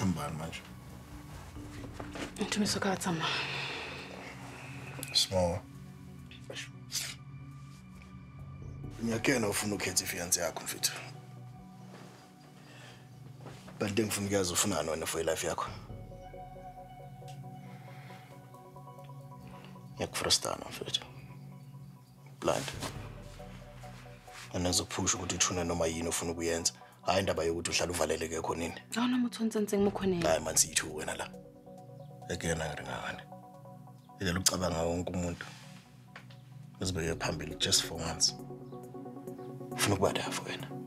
kambani manje. Ntumiso ka tsama smawa ngiyakena ufuna ukhetha ifiyansi yakho mfithu but ngifuna ukuyazi ufunani wena for ilife yakho? Ngiyakufrustana mfethu blind. And ezokuphusha ukuthi uthune noma yini ofuna ukuyenza. Hayi indaba yokuthi uhlala uvaleleke khona nini. Awuna muthu ntsenseng mo khoneng. Hayi man siyithu wena la. Ekena ngiringane. Yena ukucabanga wonke umuntu. Uzibeke phambili just for once. Ufuna ukuba dafu wena.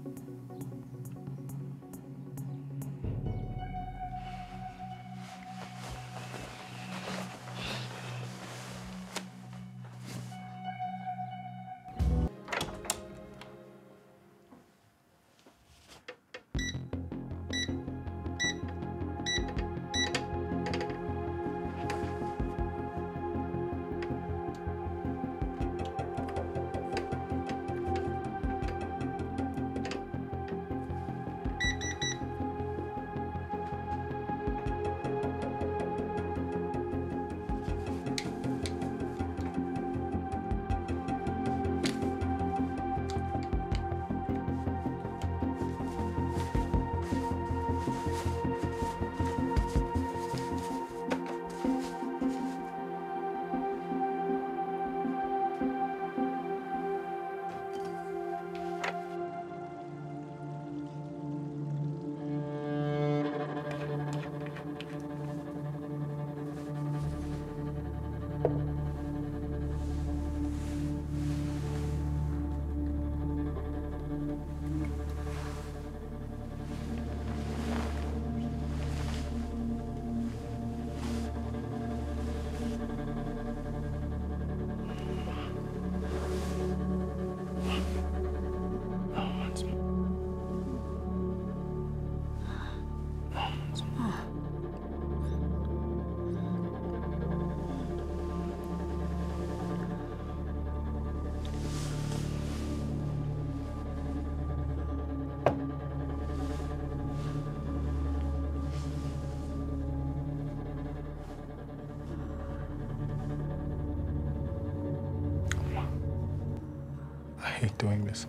I hate doing this.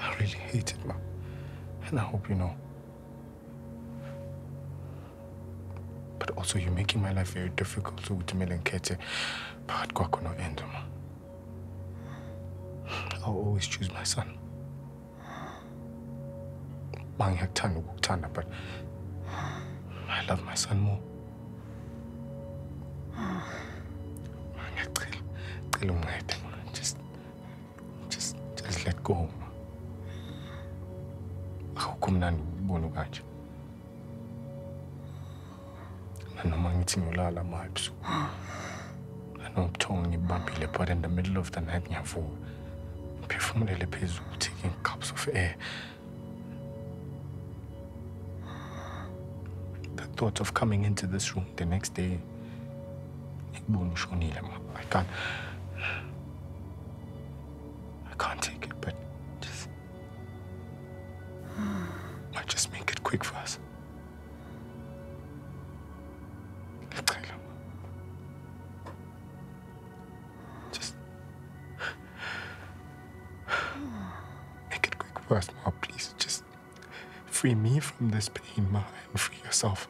I really hate it, ma. And I hope you know. But also, you're making my life very difficult to Kete. But kwako no end, ma. I'll always choose my son. Mangiyakuthanda ukukuthanda, but I love my son more. Ngiyacela, cela go, ma. Akukho mnandi ukubona kanje. Nanoma ngithi ngiyolala ma ebusuku. Nanobuthongo ngibambile, but in the middle of the night ngiyavuka. Ngiphefumulele phezulu, taking cups of air. The thought of coming into this room the next day, ngikubona ushonile, ma. I can't. Quick for us. Just. Make it quick for us, ma, please. Just free me from this pain, ma, and free yourself.